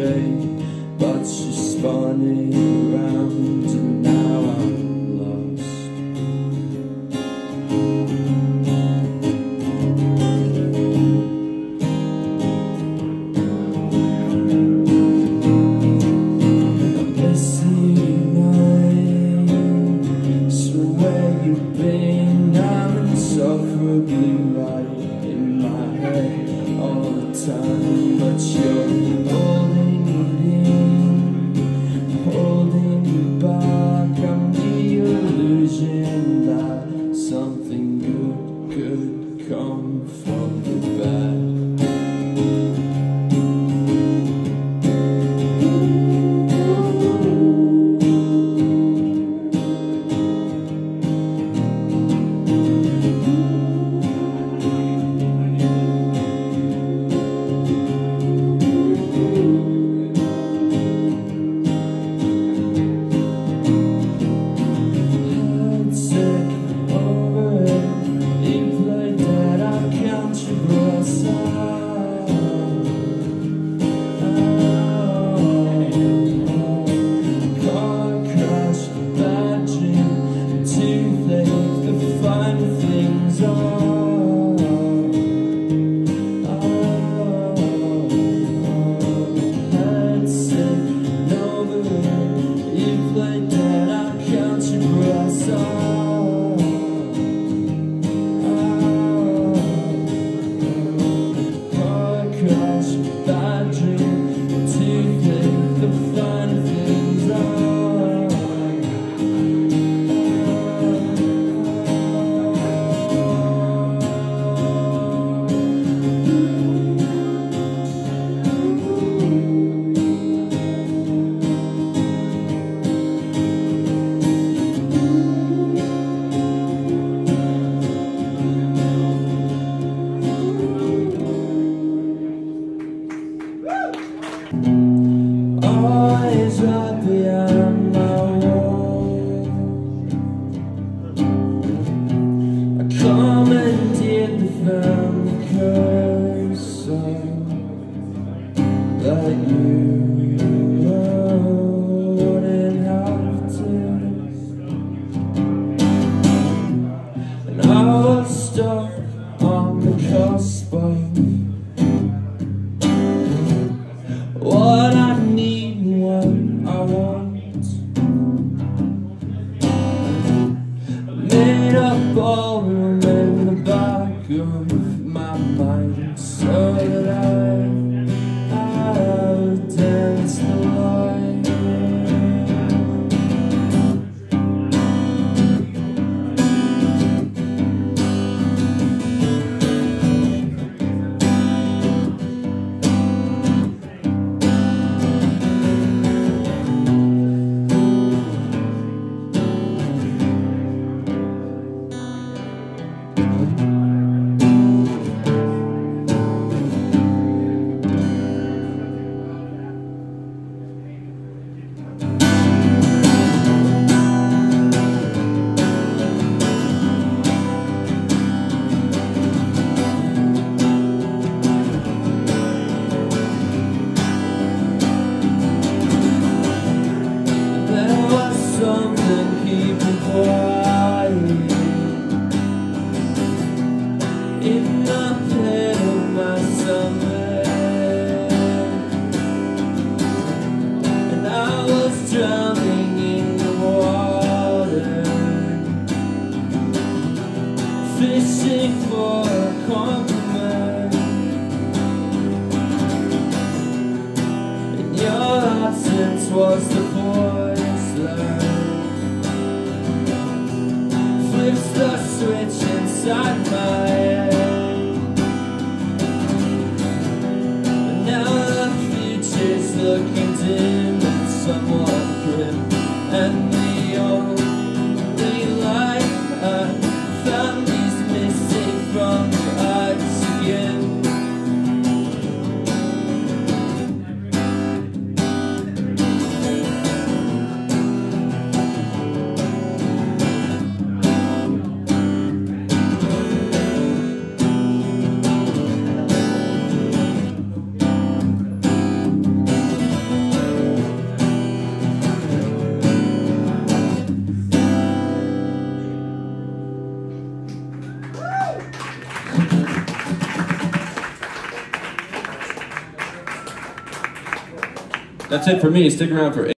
day, but she's funny. found my mind so that I people crying in the pit of my stomach, and I was drowning in the water, fishing for a compliment, and your absence was the radio. That's it for me. Stick around for